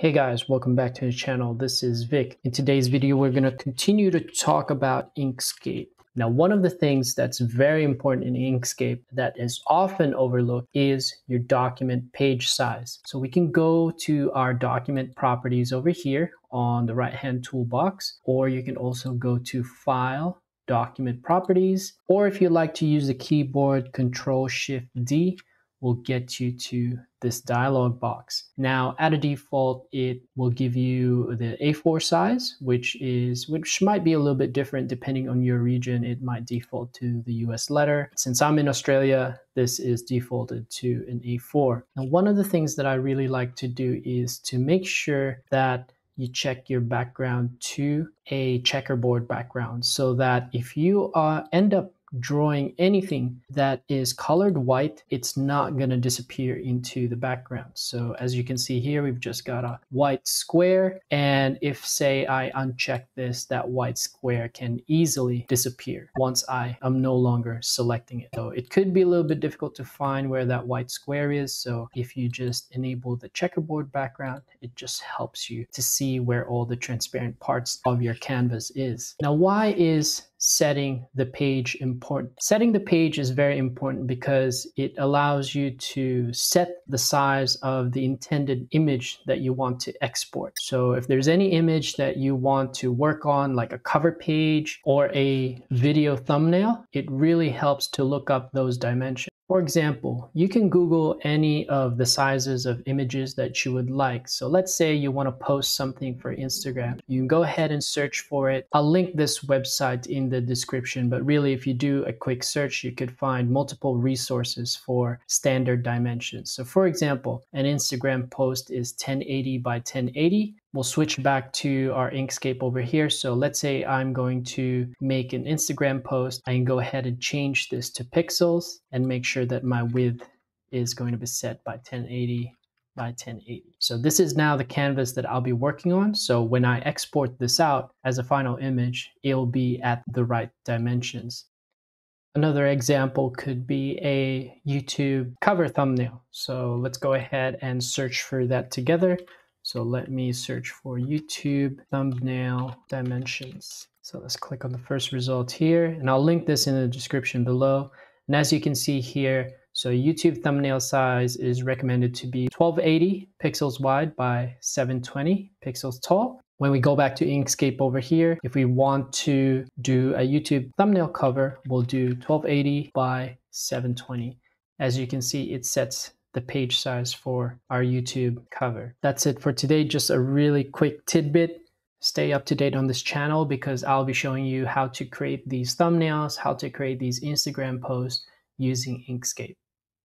Hey guys, welcome back to the channel. This is Vic. In today's video, we're going to continue to talk about Inkscape. Now, one of the things that's very important in Inkscape that is often overlooked is your document page size. So we can go to our document properties over here on the right hand toolbox, or you can also go to File, Document Properties, or if you'd like to use the keyboard Control Shift D, will get you to this dialog box. Now, at a default, it will give you the A4 size, which is which might be a little bit different depending on your region. It might default to the US letter. Since I'm in Australia, this is defaulted to an A4. Now, one of the things that I really like to do is to make sure that you check your background to a checkerboard background so that if you uh, end up drawing anything that is colored white, it's not going to disappear into the background. So as you can see here, we've just got a white square. And if say I uncheck this, that white square can easily disappear once I am no longer selecting it. So it could be a little bit difficult to find where that white square is. So if you just enable the checkerboard background, it just helps you to see where all the transparent parts of your canvas is. Now, why is setting the page important. Setting the page is very important because it allows you to set the size of the intended image that you want to export. So if there's any image that you want to work on, like a cover page or a video thumbnail, it really helps to look up those dimensions. For example, you can Google any of the sizes of images that you would like. So let's say you want to post something for Instagram. You can go ahead and search for it. I'll link this website in the description, but really if you do a quick search, you could find multiple resources for standard dimensions. So for example, an Instagram post is 1080 by 1080 We'll switch back to our Inkscape over here. So let's say I'm going to make an Instagram post. I can go ahead and change this to pixels and make sure that my width is going to be set by 1080 by 1080. So this is now the canvas that I'll be working on. So when I export this out as a final image, it'll be at the right dimensions. Another example could be a YouTube cover thumbnail. So let's go ahead and search for that together. So let me search for YouTube thumbnail dimensions. So let's click on the first result here and I'll link this in the description below. And as you can see here, so YouTube thumbnail size is recommended to be 1280 pixels wide by 720 pixels tall. When we go back to Inkscape over here, if we want to do a YouTube thumbnail cover, we'll do 1280 by 720. As you can see, it sets the page size for our YouTube cover. That's it for today. Just a really quick tidbit. Stay up to date on this channel because I'll be showing you how to create these thumbnails, how to create these Instagram posts using Inkscape.